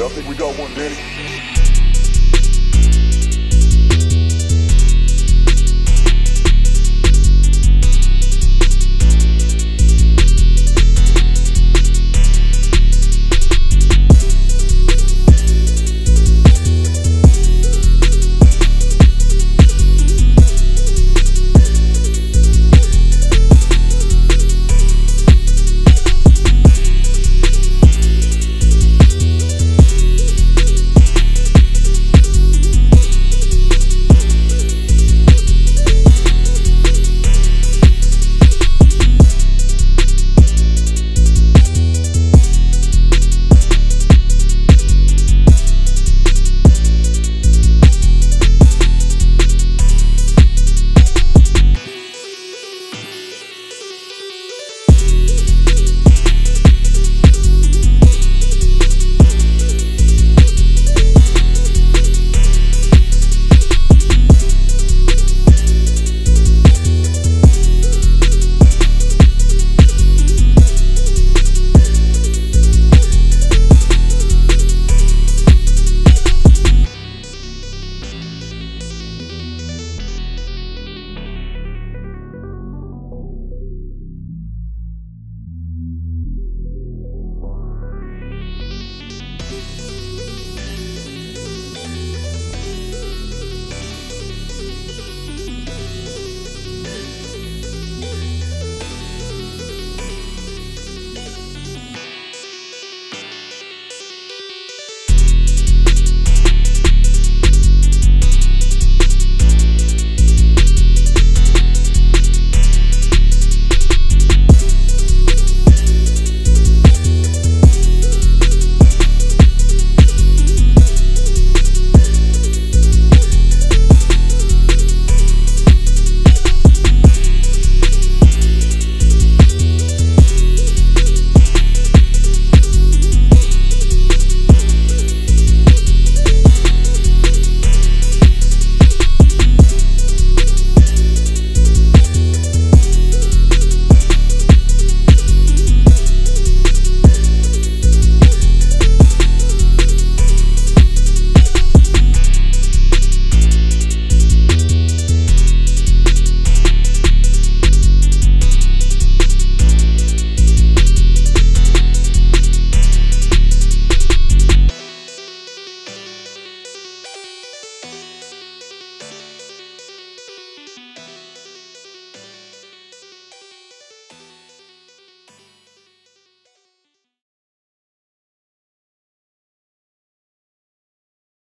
Y'all think we got one, Danny?